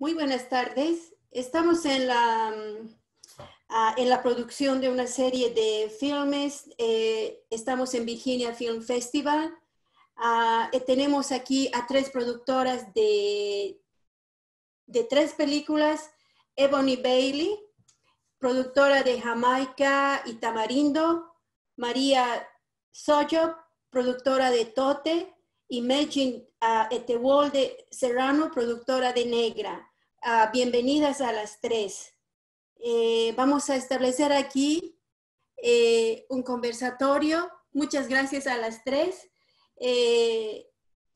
Muy buenas tardes. Estamos en la, mm, ah, en la producción de una serie de filmes. Eh, estamos en Virginia Film Festival. Ah, eh, tenemos aquí a tres productoras de, de tres películas. Ebony Bailey, productora de Jamaica y Tamarindo. María Soyo, productora de Tote. Y Megin uh, Etewolde Serrano, productora de Negra. Ah, bienvenidas a las tres. Eh, vamos a establecer aquí eh, un conversatorio. Muchas gracias a las tres. Eh,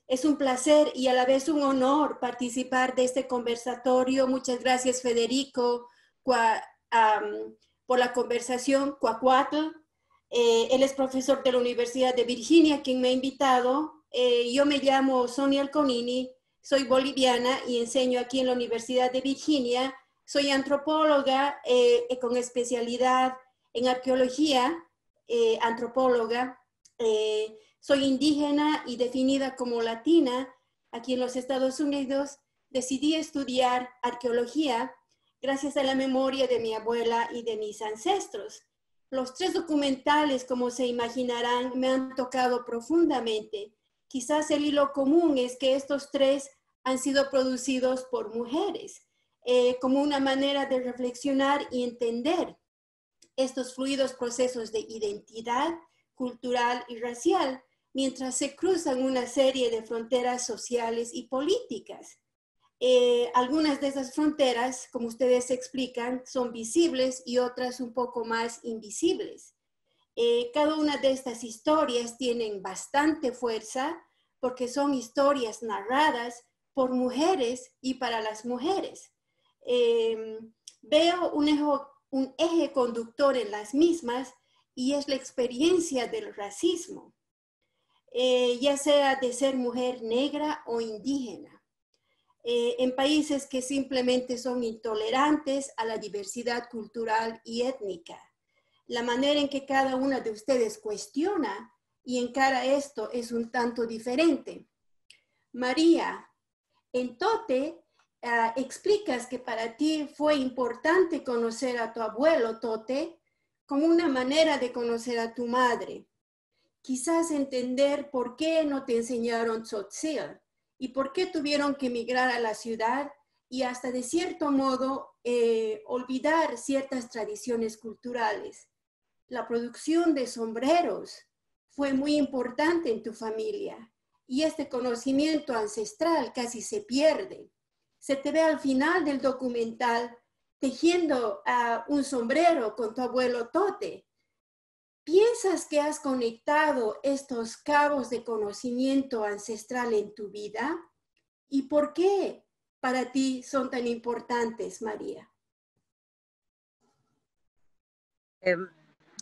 es un placer y a la vez un honor participar de este conversatorio. Muchas gracias, Federico, por la conversación. Cuacuatl. él es profesor de la Universidad de Virginia, quien me ha invitado. yo me llamo Sonia Alconini soy boliviana y enseño aquí en la Universidad de Virginia. Soy antropóloga eh, con especialidad en arqueología, eh, antropóloga. Eh, soy indígena y definida como latina. Aquí en los Estados Unidos decidí estudiar arqueología gracias a la memoria de mi abuela y de mis ancestros. Los tres documentales, como se imaginarán, me han tocado profundamente Quizás el hilo común es que estos tres han sido producidos por mujeres, eh, como una manera de reflexionar y entender estos fluidos procesos de identidad cultural y racial, mientras se cruzan una serie de fronteras sociales y políticas. Eh, algunas de esas fronteras, como ustedes explican, son visibles y otras un poco más invisibles. Eh, cada una de estas historias tienen bastante fuerza porque son historias narradas por mujeres y para las mujeres. Em, veo un eje, conductor en las mismas y es la experiencia del racismo, eh, ya sea de ser mujer negra o indígena. Eh, en países que simplemente son intolerantes a la diversidad cultural y étnica la manera en que cada una de ustedes cuestiona y encara esto es un tanto diferente. María, en Tote ah, explicas que para ti fue importante conocer a tu abuelo Tote como una manera de conocer a tu madre. Quizás entender por qué no te enseñaron tzotzil y por qué tuvieron que emigrar a la ciudad y hasta de cierto modo eh, olvidar ciertas tradiciones culturales la producción de sombreros fue muy importante en tu familia y este conocimiento ancestral casi se pierde. Se te ve al final del documental tejiendo a un sombrero con tu abuelo Tote. ¿Piensas que has conectado estos cabos de conocimiento ancestral en tu vida? ¿Y por qué para ti son tan importantes, María? Em,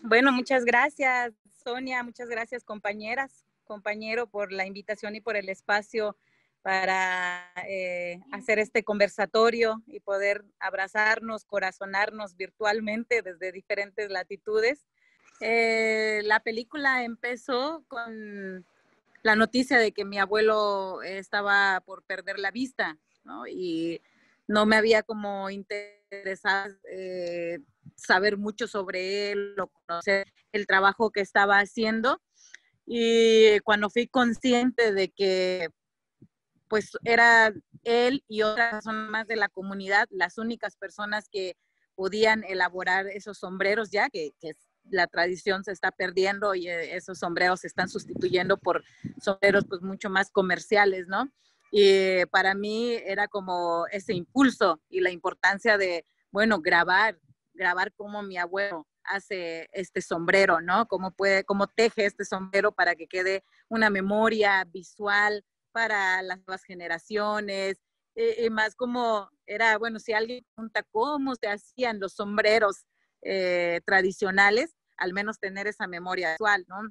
bueno, muchas gracias, Sonia, muchas gracias, compañeras, compañero, por la invitación y por el espacio para eh, hacer este conversatorio y poder abrazarnos, corazonarnos virtualmente desde diferentes latitudes. Eh, la película empezó con la noticia de que mi abuelo estaba por perder la vista, ¿no? Y no me había como interesado eh, saber mucho sobre él o conocer el trabajo que estaba haciendo. Y cuando fui consciente de que pues era él y otras personas más de la comunidad las únicas personas que podían elaborar esos sombreros ya, que, que la tradición se está perdiendo y eh, esos sombreros se están sustituyendo por sombreros pues mucho más comerciales, ¿no? Y para mí era como ese impulso y la importancia de, bueno, grabar, grabar cómo mi abuelo hace este sombrero, ¿no? Cómo puede, cómo teje este sombrero para que quede una memoria visual para las nuevas generaciones, y más como era, bueno, si alguien pregunta cómo se hacían los sombreros eh, tradicionales, al menos tener esa memoria visual, ¿no?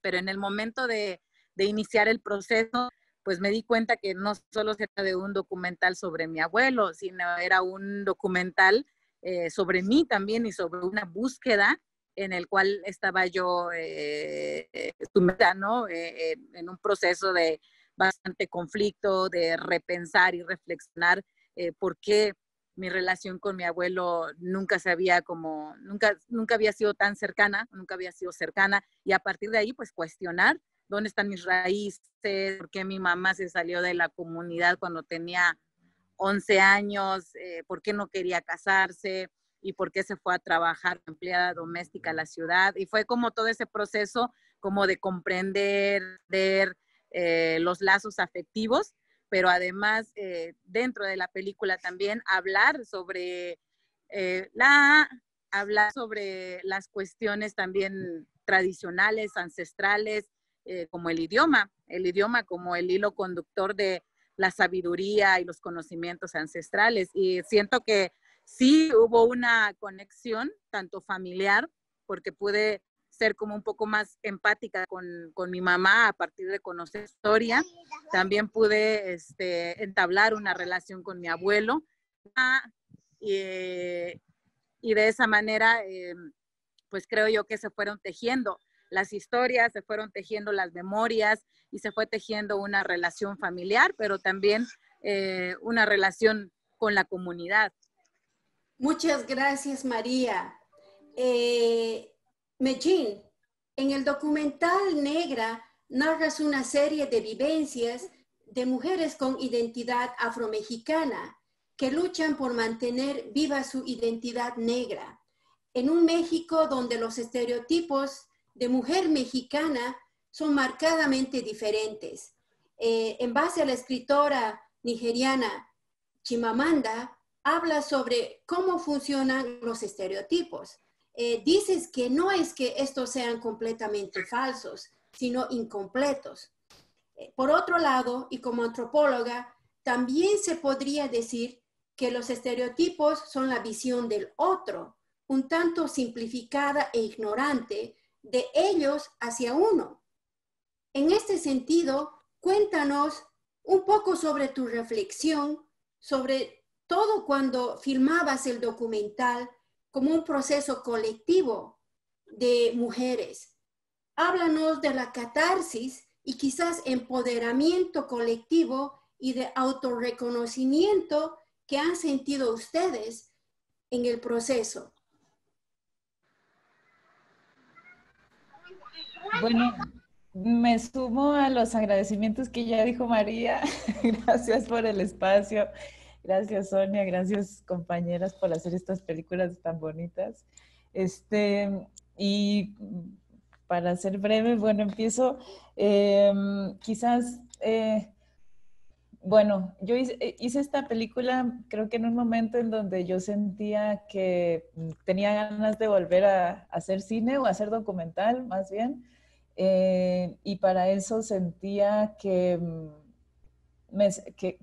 Pero en el momento de, de iniciar el proceso, pues me di cuenta que no solo se trata de un documental sobre mi abuelo, sino era un documental eh, sobre mí también y sobre una búsqueda en el cual estaba yo eh, ¿no? Eh, en un proceso de bastante conflicto, de repensar y reflexionar eh, por qué mi relación con mi abuelo nunca se había como, nunca, nunca había sido tan cercana, nunca había sido cercana, y a partir de ahí, pues cuestionar dónde están mis raíces, por qué mi mamá se salió de la comunidad cuando tenía 11 años, eh, por qué no quería casarse y por qué se fue a trabajar empleada doméstica a la ciudad. Y fue como todo ese proceso como de comprender eh, los lazos afectivos pero además eh, dentro de la película también hablar sobre la hablar sobre las cuestiones también tradicionales, ancestrales, eh, como el idioma, el idioma como el hilo conductor de la sabiduría y los conocimientos ancestrales. Y siento que sí hubo una conexión, tanto familiar, porque pude ser como un poco más empática con, con, mi mamá a partir de conocer historia. También pude este, entablar una relación con mi abuelo ah, y, y, de esa manera, eh, pues creo yo que se fueron tejiendo las historias, se fueron tejiendo las memorias y se fue tejiendo una relación familiar, pero también eh, una relación con la comunidad. Muchas gracias, María. Eh, en el documental Negra narras una serie de vivencias de mujeres con identidad afromexicana que luchan por mantener viva su identidad negra. En un México donde los estereotipos de mujer mexicana son marcadamente diferentes. Eh, en base a la escritora nigeriana Chimamanda, habla sobre cómo funcionan los estereotipos. Eh, dices que no es que estos sean completamente falsos, sino incompletos. Eh, por otro lado, y como antropóloga, también se podría decir que los estereotipos son la visión del otro, un tanto simplificada e ignorante de ellos hacia uno. En este sentido, cuéntanos un poco sobre tu reflexión sobre todo cuando filmabas el documental como un proceso colectivo de mujeres. Háblanos de la catarsis y quizás empoderamiento colectivo y de autorreconocimiento que han sentido ustedes en el proceso. Bueno, me sumo a los agradecimientos que ya dijo María. Gracias por el espacio. Gracias, Sonia. Gracias, compañeras, por hacer estas películas tan bonitas. Este, y para ser breve, bueno, empiezo. Em, quizás, eh, bueno, yo hice, hice, esta película creo que en un momento en donde yo sentía que tenía ganas de volver a, hacer cine o hacer documental, más bien. Eh, y para eso sentía que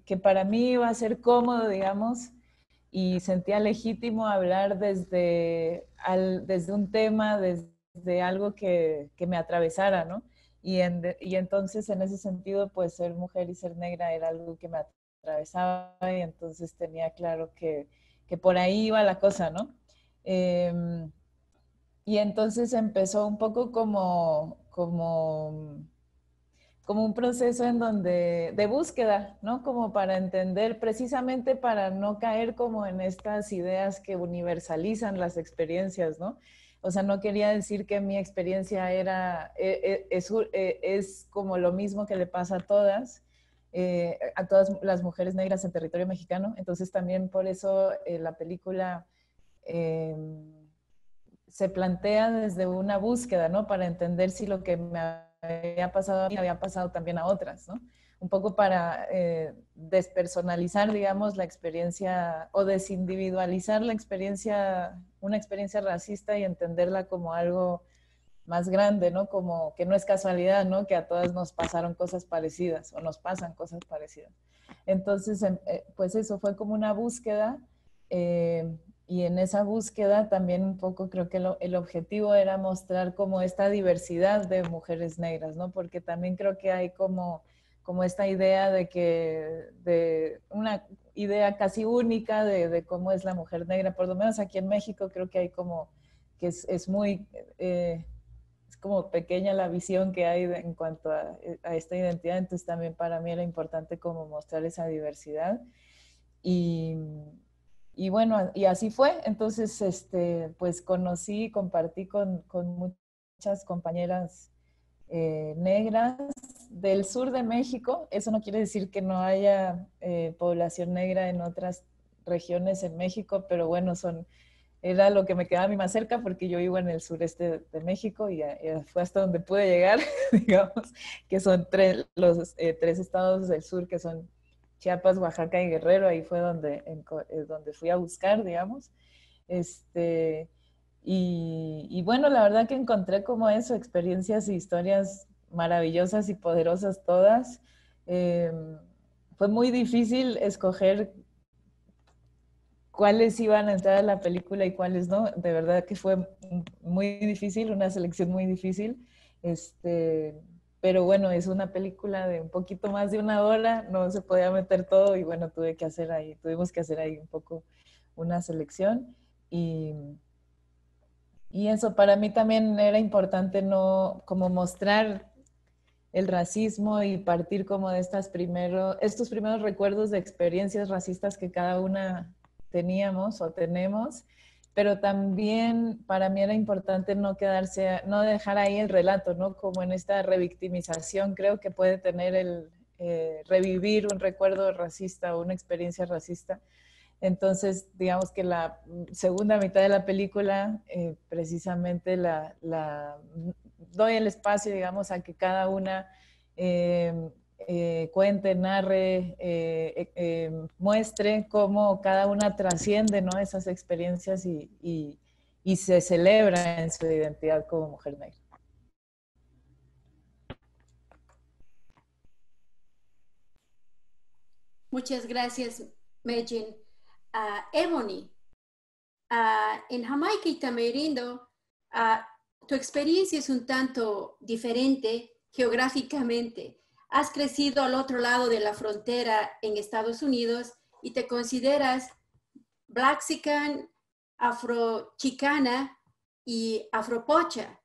que, para mí iba a ser cómodo, digamos, y sentía legítimo hablar desde, desde un tema, desde algo que, me atravesara, ¿no? Y, entonces en ese sentido, pues ser mujer y ser negra era algo que me atravesaba y entonces tenía claro que, por ahí iba la cosa, ¿no? Em, y entonces empezó un poco como, como como un proceso en donde, de búsqueda, ¿no? Como para entender, precisamente para no caer como en estas ideas que universalizan las experiencias, ¿no? O sea, no quería decir que mi experiencia era, e, e, es, e, es, como lo mismo que le pasa a todas, eh, a todas las mujeres negras en territorio mexicano. Entonces también por eso eh, la película em, se plantea desde una búsqueda, ¿no? Para entender si lo que me había pasado a mí había pasado también a otras, ¿no? Un poco para eh, despersonalizar, digamos, la experiencia o desindividualizar la experiencia, una experiencia racista y entenderla como algo más grande, ¿no? Como que no es casualidad, ¿no? Que a todas nos pasaron cosas parecidas o nos pasan cosas parecidas. Entonces, em, eh, pues eso fue como una búsqueda eh, y en esa búsqueda también un poco creo que el objetivo era mostrar como esta diversidad de mujeres negras, ¿no? Porque también creo que hay como, como esta idea de que, de una idea casi única de, de cómo es la mujer negra, por lo menos aquí en México creo que hay como, que es, es muy, eh, es como pequeña la visión que hay en cuanto a, a esta identidad, entonces también para mí era importante como mostrar esa diversidad. Y, y, bueno, y así fue. Entonces, este, pues conocí, compartí con, con muchas compañeras eh, negras del sur de México. Eso no quiere decir que no haya eh, población negra en otras regiones en México, pero bueno, son era lo que me quedaba a mí más cerca porque yo vivo en el sureste de México y, fue hasta donde pude llegar, digamos, que son tres, los eh, tres estados del sur que son Chiapas, Oaxaca y Guerrero, ahí fue donde, eh, donde fui a buscar, digamos. Este, y, bueno, la verdad que encontré como eso, experiencias y historias maravillosas y poderosas todas. Em, fue muy difícil escoger cuáles iban a entrar a la película y cuáles no. De verdad que fue muy difícil, una selección muy difícil. Este, pero bueno, es una película de un poquito más de una hora, no se podía meter todo y bueno, tuve que hacer ahí, tuvimos que hacer ahí un poco una selección y, y eso para mí también era importante no como mostrar el racismo y partir como de estas primero, estos primeros recuerdos de experiencias racistas que cada una teníamos o tenemos, pero también para mí era importante no quedarse, no dejar ahí el relato, ¿no? Como en esta revictimización creo que puede tener el eh, revivir un recuerdo racista o una experiencia racista. Entonces, digamos que la segunda mitad de la película, eh, precisamente la, la, doy el espacio, digamos, a que cada una eh, eh, cuente, narre, eh, eh, muestre cómo cada una trasciende esas experiencias y, se celebra en su identidad como mujer negra. Muchas gracias, Megin. Uh, Ebony, uh, en Jamaica y Tamarindo, uh, tu experiencia es un tanto diferente geográficamente has crecido al otro lado de la frontera en Estados Unidos y te consideras Blaxican, afrochicana y afropocha.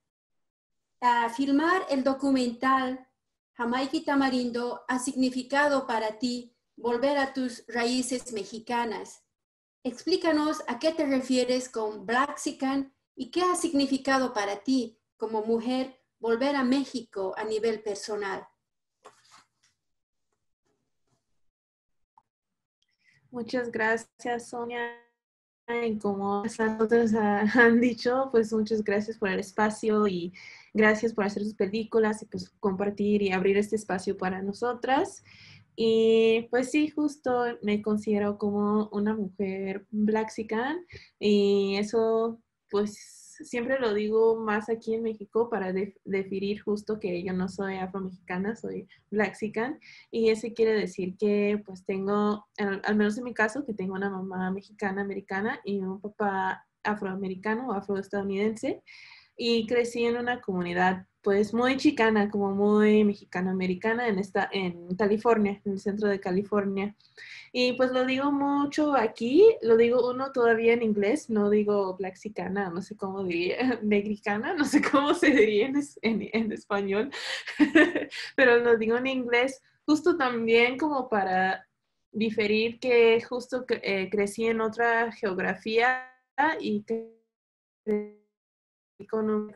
A filmar el documental Jamaica y Tamarindo ha significado para ti volver a tus raíces mexicanas. Explícanos a qué te refieres con Blaxican y qué ha significado para ti como mujer volver a México a nivel personal. Muchas gracias, Sonia. Y como las otras han dicho, pues muchas gracias por el espacio y gracias por hacer sus películas y pues compartir y abrir este espacio para nosotras. Y pues sí, justo me considero como una mujer blaxican y eso pues siempre lo digo más aquí en México para definir justo que yo no soy afromexicana, soy blaxican. Y eso quiere decir que pues tengo, al, menos en mi caso, que tengo una mamá mexicana, americana y un papá afroamericano o afroestadounidense. Y crecí en una comunidad pues muy chicana, como muy mexicano-americana en, esta, en California, en el centro de California. Y pues lo digo mucho aquí, lo digo uno todavía en inglés, no digo blaxicana, no sé cómo diría, negricana, no sé cómo se diría en, en, español, pero lo digo en inglés justo también como para diferir que justo eh, crecí en otra geografía y que con un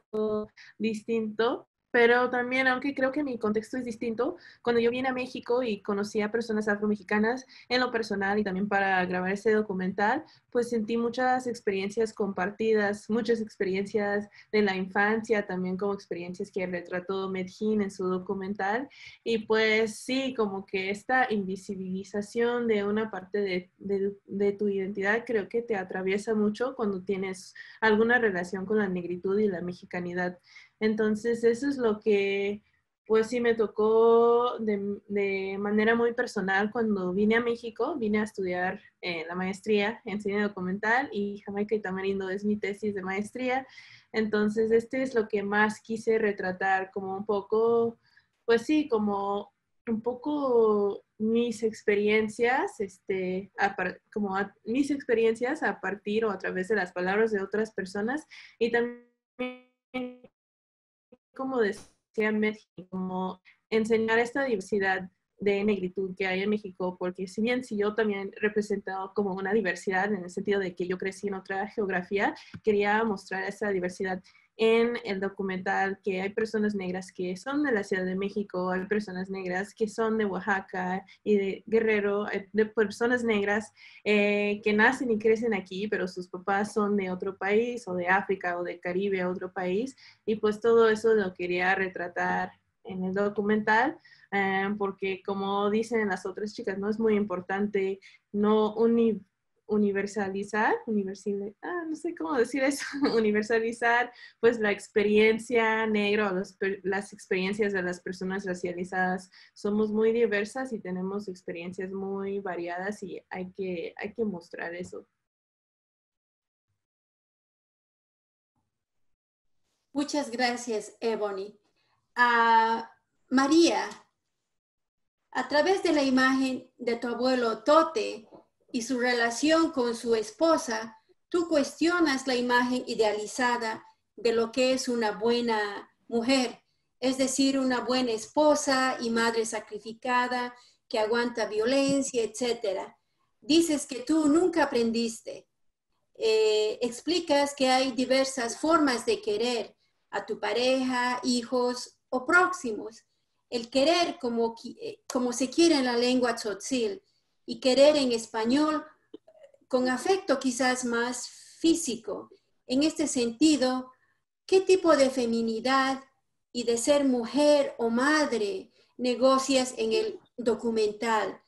distinto pero también, aunque creo que mi contexto es distinto, cuando yo vine a México y conocí a personas afromexicanas en lo personal y también para grabar este documental, pues sentí muchas experiencias compartidas, muchas experiencias de la infancia, también como experiencias que retrató Medellín en su documental. Y pues sí, como que esta invisibilización de una parte de, de, de tu identidad creo que te atraviesa mucho cuando tienes alguna relación con la negritud y la mexicanidad. Entonces, eso es lo que, pues sí, me tocó de, manera muy personal cuando vine a México, vine a estudiar eh, la maestría en cine documental y Jamaica y Tamarindo es mi tesis de maestría. Entonces, este es lo que más quise retratar, como un poco, pues sí, como un poco mis experiencias, este, como mis experiencias a partir o a través de las palabras de otras personas y también como decía México, como enseñar esta diversidad de negritud que hay en México, porque si bien si yo también representado como una diversidad en el sentido de que yo crecí en otra geografía, quería mostrar esa diversidad en el documental que hay personas negras que son de la Ciudad de México, hay personas negras que son de Oaxaca y de Guerrero, de personas negras eh, que nacen y crecen aquí, pero sus papás son de otro país o de África o de Caribe, otro país, y pues todo eso lo quería retratar en el documental. Eh, porque como dicen las otras chicas, no es muy importante no uni universalizar, ah, no sé cómo decir eso, universalizar pues la experiencia negra las experiencias de las personas racializadas. Somos muy diversas y tenemos experiencias muy variadas y hay que, hay que mostrar eso. Muchas gracias, Ebony. Ah, María, a través de la imagen de tu abuelo Tote, y su relación con su esposa, tú cuestionas la imagen idealizada de lo que es una buena mujer, es decir, una buena esposa y madre sacrificada que aguanta violencia, etc. Dices que tú nunca aprendiste. Eh, explicas que hay diversas formas de querer a tu pareja, hijos o próximos. El querer como, eh, como se quiere en la lengua tzotzil, y querer en español con afecto quizás más físico. En este sentido, ¿qué tipo de feminidad y de ser mujer o madre negocias en el documental?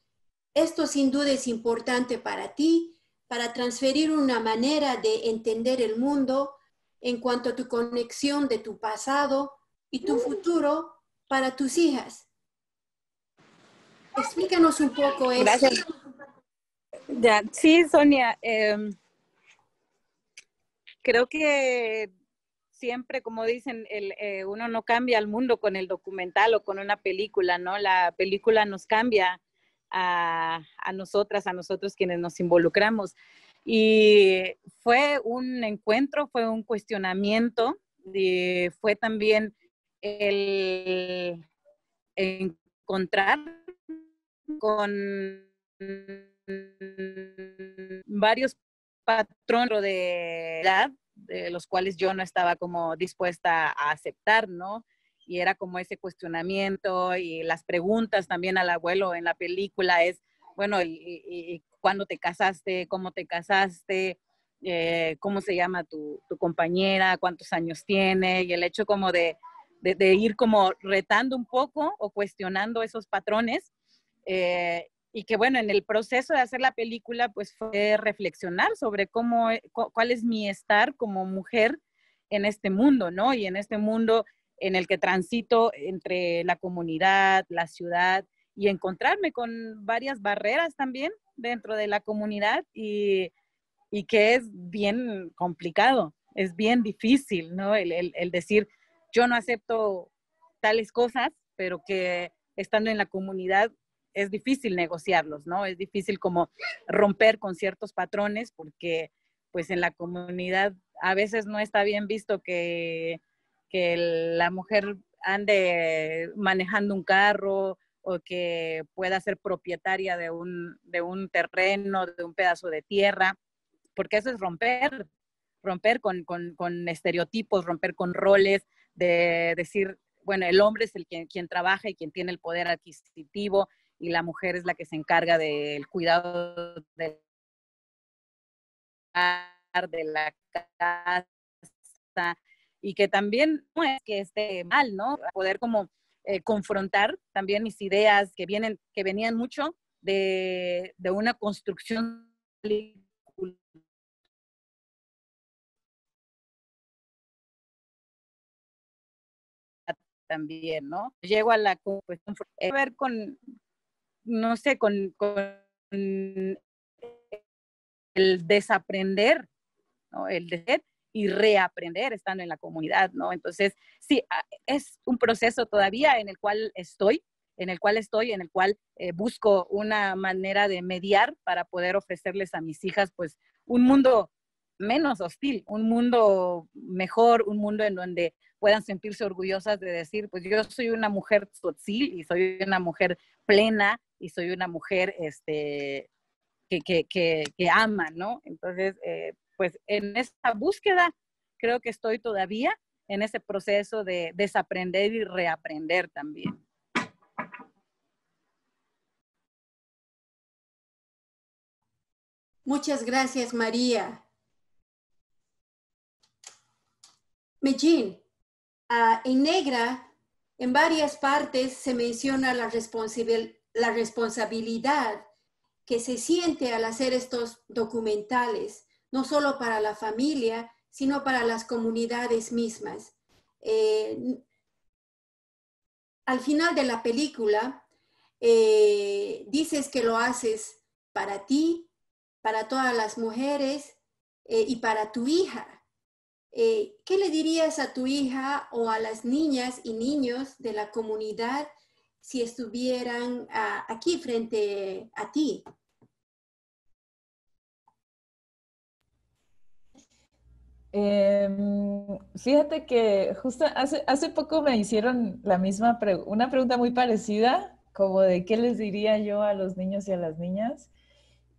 Esto sin duda es importante para ti, para transferir una manera de entender el mundo en cuanto a tu conexión de tu pasado y tu futuro para tus hijas. Explícanos un poco eso. Gracias. Ya, sí, Sonia. Em, creo que siempre, como dicen, el, eh, uno no cambia al mundo con el documental o con una película, ¿no? La película nos cambia a, a nosotras, a nosotros quienes nos involucramos. Y fue un encuentro, fue un cuestionamiento, fue también el encontrar con varios patrones de edad, de los cuales yo no estaba como dispuesta a aceptar, ¿no? Y era como ese cuestionamiento y las preguntas también al abuelo en la película es, bueno, cuándo te casaste? ¿Cómo te casaste? Eh, ¿Cómo se llama tu, compañera? ¿Cuántos años tiene? Y el hecho como de, ir como retando un poco o cuestionando esos patrones. Eh, y que bueno, en el proceso de hacer la película, pues fue reflexionar sobre cómo, e, cuál es mi estar como mujer en este mundo, ¿no? Y en este mundo en el que transito entre la comunidad, la ciudad y encontrarme con varias barreras también dentro de la comunidad y, y que es bien complicado, es bien difícil, ¿no? El, el, el decir, yo no acepto tales cosas, pero que estando en la comunidad es difícil negociarlos, ¿no? Es difícil como romper con ciertos patrones porque pues en la comunidad a veces no está bien visto que, que la mujer ande manejando un carro o que pueda ser propietaria de un, de un terreno, de un pedazo de tierra, porque eso es romper, romper con, con, estereotipos, romper con roles, de decir, bueno, el hombre es el quien, quien trabaja y quien tiene el poder adquisitivo y la mujer es la que se encarga del cuidado de la casa y que también no es que esté mal, ¿no? Poder como eh, confrontar también mis ideas que vienen, que venían mucho de, de una construcción también, ¿no? Llego a la pues, a ver con, no sé, con, el desaprender, ¿no? El de y reaprender estando en la comunidad, ¿no? Entonces, sí, es un proceso todavía en el cual estoy, en el cual estoy, en el cual eh, busco una manera de mediar para poder ofrecerles a mis hijas, pues, un mundo menos hostil, un mundo mejor, un mundo en donde puedan sentirse orgullosas de decir, pues yo soy una mujer tzotzil y soy una mujer plena y soy una mujer este, que, que, que, ama, ¿no? Entonces, eh, pues en esta búsqueda creo que estoy todavía en ese proceso de desaprender y reaprender también. Muchas gracias, María. Medellín, uh, en negra, en varias partes se menciona la, responsabil la responsabilidad que se siente al hacer estos documentales, no solo para la familia, sino para las comunidades mismas. Eh, al final de la película, eh, dices que lo haces para ti, para todas las mujeres eh, y para tu hija. ¿Qué le dirías a tu hija o a las niñas y niños de la comunidad si estuvieran ah, aquí frente a ti? Em, fíjate que justo hace, hace poco me hicieron la misma una pregunta muy parecida, como de qué les diría yo a los niños y a las niñas.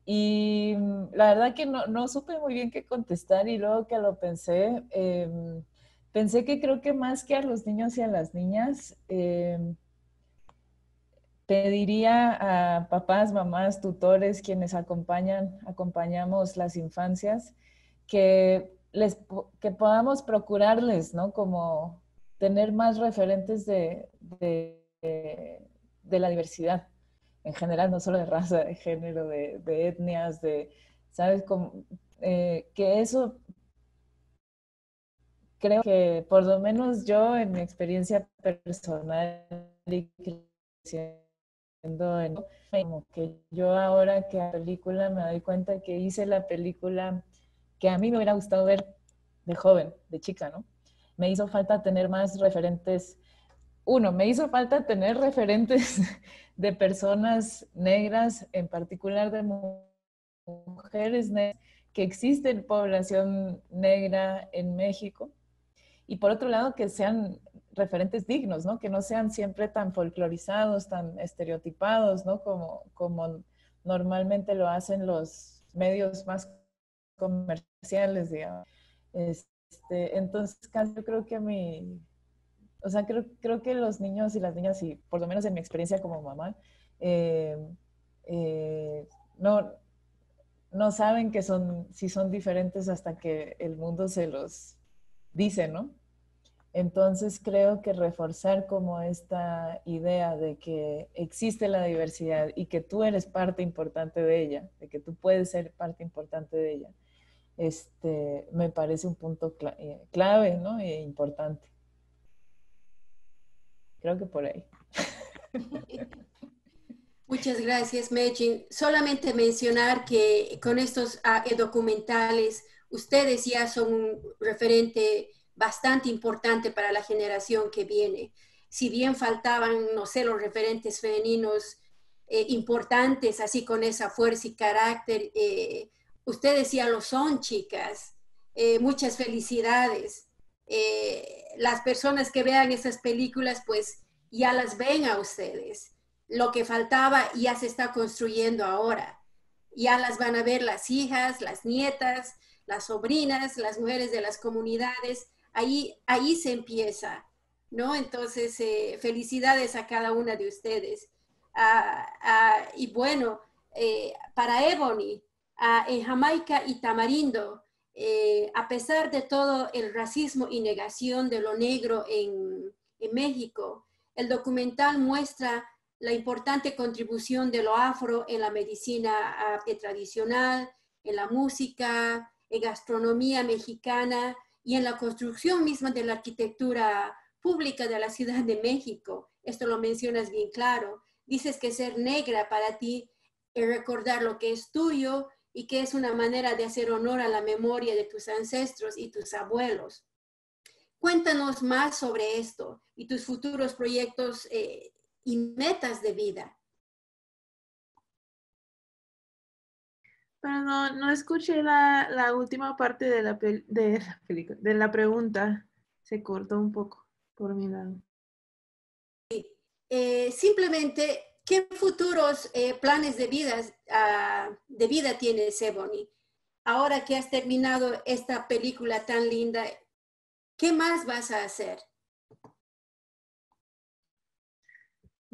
Y mm, la verdad que no, no, supe muy bien qué contestar y luego que lo pensé, em, pensé que creo que más que a los niños y a las niñas, eh, pediría a papás, mamás, tutores, quienes acompañan, acompañamos las infancias, que, les, que podamos procurarles, ¿no? Como tener más referentes de, de, de la diversidad en general, no solo de raza, de género, de, etnias, de, ¿sabes? Como, eh, que eso creo que por lo menos yo en mi experiencia personal y creciendo como que yo ahora que la película me doy cuenta que hice la película que a mí me hubiera gustado ver de joven, de chica, ¿no? Me hizo falta tener más referentes uno, me hizo falta tener referentes de personas negras, en particular de mujeres negras, que existen población negra en México. Y por otro lado, que sean referentes dignos, ¿no? Que no sean siempre tan folclorizados, tan estereotipados, ¿no? Como, como normalmente lo hacen los medios más comerciales, digamos. Este, entonces, yo creo que mi, o sea, creo, creo que los niños y las niñas, y por lo menos en mi experiencia como mamá, eh, eh, no, no saben que son, si son diferentes hasta que el mundo se los dice, ¿no? Entonces creo que reforzar como esta idea de que existe la diversidad y que tú eres parte importante de ella, de que tú puedes ser parte importante de ella, este, me parece un punto eh, clave ¿no? e importante. Creo que por ahí. Muchas gracias, Mechin. Solamente mencionar que con estos ah, eh, documentales, ustedes ya son un referente bastante importante para la generación que viene. Si bien faltaban, no sé, los referentes femeninos eh, importantes, así con esa fuerza y carácter, eh, ustedes ya lo son, chicas. muchas felicidades. Eh, las personas que vean esas películas, pues ya las ven a ustedes. Lo que faltaba ya se está construyendo ahora. Ya las van a ver las hijas, las nietas, las sobrinas, las mujeres de las comunidades. Ahí, ahí se empieza, ¿no? Entonces, eh, felicidades a cada una de ustedes. Ah, ah, y bueno, eh, para Ebony, ah, en Jamaica y Tamarindo, eh, a pesar de todo el racismo y negación de lo negro en, México, el documental muestra la importante contribución de lo afro en la medicina ah, tradicional, en la música, en gastronomía mexicana y en la construcción misma de la arquitectura pública de la Ciudad de México. Esto lo mencionas bien claro. Dices que ser negra para ti es recordar lo que es tuyo y que es una manera de hacer honor a la memoria de tus ancestros y tus abuelos. Cuéntanos más sobre esto y tus futuros proyectos eh, y metas de vida. Pero no, no escuché la, la última parte de la, de, la película, de la pregunta. Se cortó un poco por mi lado. Eh, simplemente, ¿qué futuros eh, planes de vida, uh, de vida tiene Seboni? Ahora que has terminado esta película tan linda, ¿qué más vas a hacer?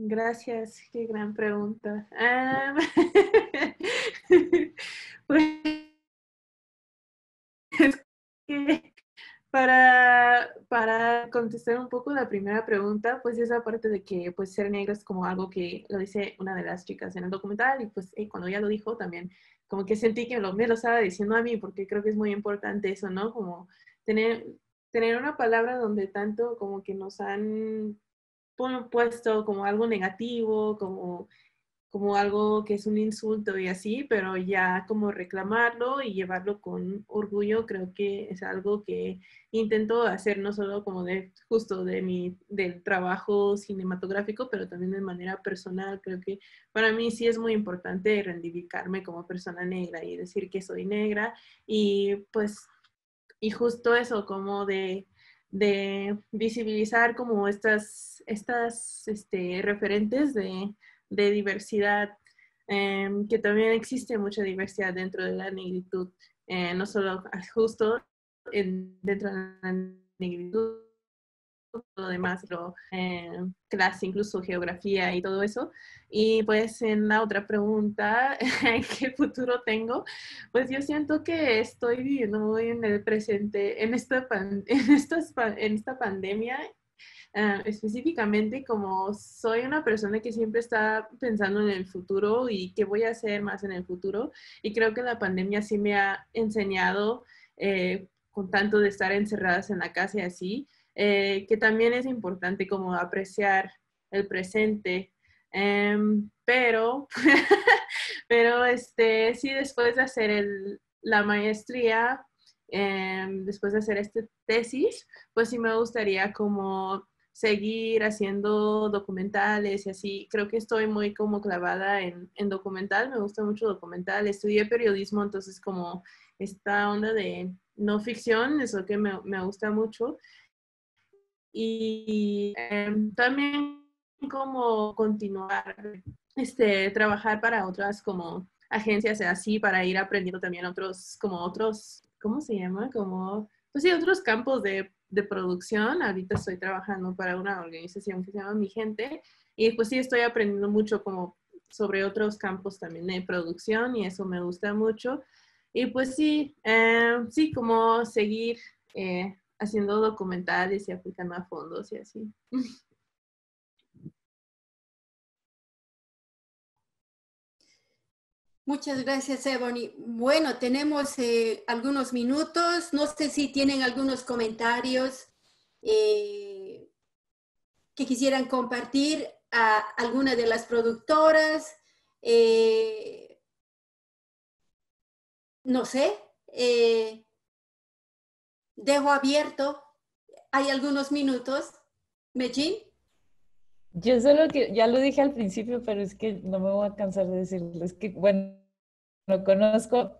Gracias, qué gran pregunta. Pues, para, para contestar un poco la primera pregunta, pues esa parte de que pues ser negra es como algo que lo dice una de las chicas en el documental y pues eh, cuando ella lo dijo también como que sentí que lo, me lo estaba diciendo a mí porque creo que es muy importante eso, ¿no? Como tener, tener una palabra donde tanto como que nos han puesto como algo negativo, como, como algo que es un insulto y así, pero ya como reclamarlo y llevarlo con orgullo, creo que es algo que intento hacer no solo como de justo de mi del trabajo cinematográfico, pero también de manera personal. Creo que para mí sí es muy importante reivindicarme como persona negra y decir que soy negra y pues y justo eso como de de visibilizar como estas, estas este, referentes de, diversidad, em, que también existe mucha diversidad dentro de la negritud, eh, no solo justo en, dentro de la negritud, lo demás, lo, eh, clase, incluso geografía y todo eso. Y pues en la otra pregunta, ¿qué futuro tengo? Pues yo siento que estoy viviendo muy en el presente, en esta, en en esta pandemia. Ah, específicamente como soy una persona que siempre está pensando en el futuro y qué voy a hacer más en el futuro y creo que la pandemia sí me ha enseñado eh, con tanto de estar encerradas en la casa y así, eh, que también es importante como apreciar el presente. Em, pero, pero este, sí, después de hacer el, la maestría, em, después de hacer esta tesis, pues sí me gustaría como seguir haciendo documentales y así. Creo que estoy muy como clavada en, en documental, me gusta mucho documental. Estudié periodismo, entonces como esta onda de no ficción es lo que me, me gusta mucho y em, también como continuar, este, trabajar para otras como agencias así, para ir aprendiendo también otros, como otros, ¿cómo se llama? Como, pues sí, otros campos de, de producción. Ahorita estoy trabajando para una organización que se llama Mi Gente y pues sí estoy aprendiendo mucho como sobre otros campos también de producción y eso me gusta mucho. Y pues sí, eh, sí, como seguir eh, haciendo documentales y aplicando a fondos y así. Muchas gracias, Ebony. Bueno, tenemos eh, algunos minutos. No sé si tienen algunos comentarios eh, que quisieran compartir a alguna de las productoras. Eh, no sé dejo abierto. Hay algunos minutos. Medellín. Yo solo que, ya lo dije al principio, pero es que no me voy a cansar de decirlo. Es que, bueno, no conozco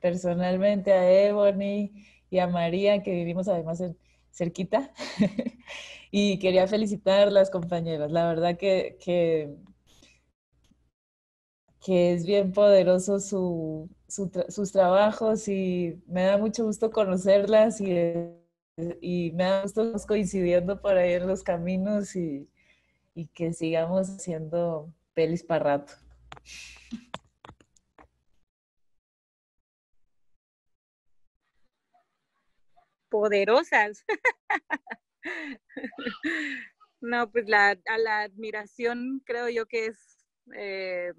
personalmente a Ebony y a María, que vivimos además en, cerquita. y quería felicitar las compañeras. La verdad que, que es bien poderoso su, sus trabajos y me da mucho gusto conocerlas y, y me da gusto coincidiendo por ahí en los caminos y, y que sigamos haciendo pelis para rato. Poderosas. No, pues la, a la admiración creo yo que es eh,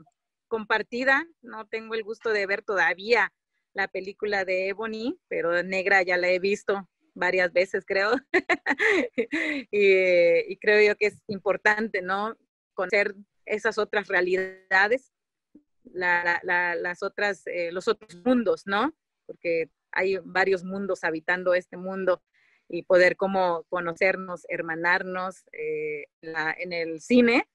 compartida. No tengo el gusto de ver todavía la película de Ebony, pero negra ya la he visto varias veces, creo. y, creo yo que es importante, ¿no? Conocer esas otras realidades, las otras, eh, los otros mundos, ¿no? Porque hay varios mundos habitando este mundo y poder como conocernos, hermanarnos eh, en el cine,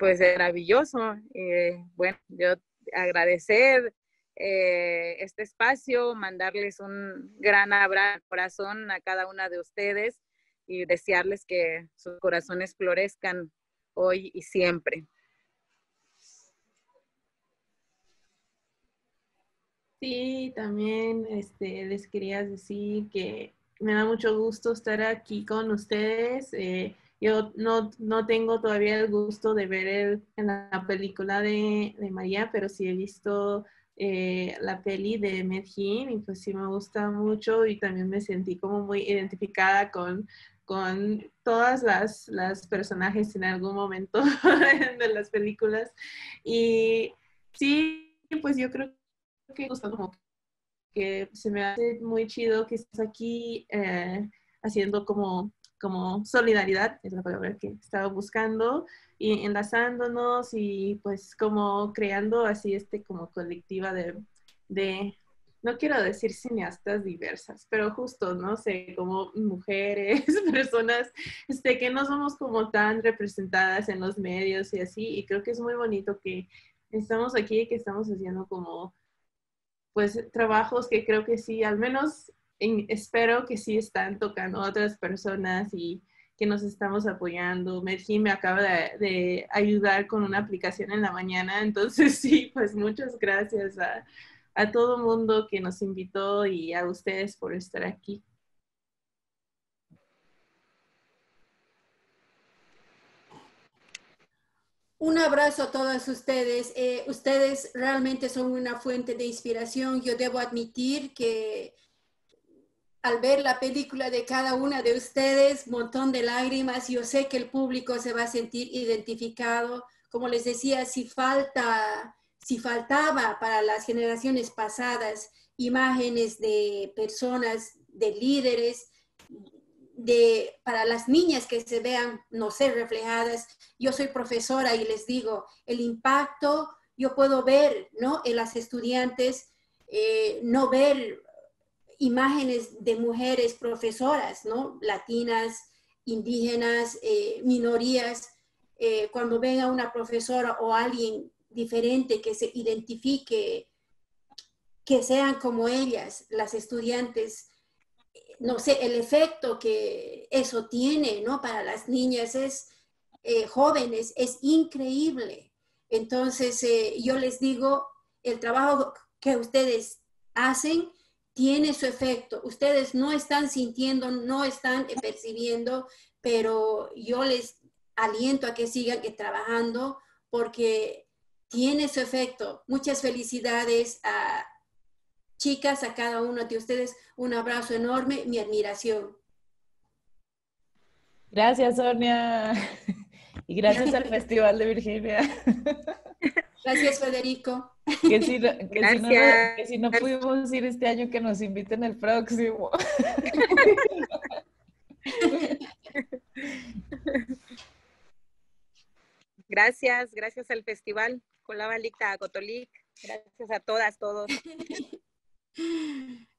pues es maravilloso. Eh, bueno, yo agradecer eh, este espacio, mandarles un gran abrazo corazón a cada una de ustedes y desearles que sus corazones florezcan hoy y siempre. Sí, también este, les quería decir que me da mucho gusto estar aquí con ustedes. Eh, yo no, no, tengo todavía el gusto de ver en la película de, de, María, pero sí he visto eh, la peli de Medellín y pues sí me gusta mucho y también me sentí como muy identificada con, con todas las, las personajes en algún momento de las películas. Y sí, pues yo creo que como que se me hace muy chido que estés aquí eh, haciendo como, como solidaridad, es la palabra que estaba buscando, y enlazándonos y pues como creando así este como colectiva de, de no quiero decir cineastas diversas, pero justo, no sé, como mujeres, personas este, que no somos como tan representadas en los medios y así, y creo que es muy bonito que estamos aquí, que estamos haciendo como pues trabajos que creo que sí, al menos espero que sí están tocando otras personas y que nos estamos apoyando. Medji me acaba de, ayudar con una aplicación en la mañana, entonces sí, pues muchas gracias a, a todo mundo que nos invitó y a ustedes por estar aquí. Un abrazo a todos ustedes. Eh, ustedes realmente son una fuente de inspiración. Yo debo admitir que al ver la película de cada una de ustedes, montón de lágrimas, yo sé que el público se va a sentir identificado. Como les decía, si falta, si faltaba para las generaciones pasadas imágenes de personas, de líderes, de, para las niñas que se vean, no sé, reflejadas. Yo soy profesora y les digo, el impacto yo puedo ver, ¿no? En las estudiantes, eh, no ver imágenes de mujeres profesoras, ¿no? Latinas, indígenas, eh, minorías. Eh, cuando ven a una profesora o alguien diferente que se identifique, que sean como ellas, las estudiantes, no sé, el efecto que eso tiene, ¿no? Para las niñas es eh, jóvenes, es increíble. Entonces, eh, yo les digo, el trabajo que ustedes hacen tiene su efecto. Ustedes no están sintiendo, no están percibiendo, pero yo les aliento a que sigan trabajando porque tiene su efecto. Muchas felicidades a, Chicas, a cada uno de ustedes un abrazo enorme, mi admiración. Gracias, Sonia. Y gracias al Festival de Virginia. Gracias, Federico. Que si, no, que si no, pudimos ir este año, que nos inviten el próximo. Gracias, gracias al festival Colaba Licta Cotolic. Gracias a todas, todos.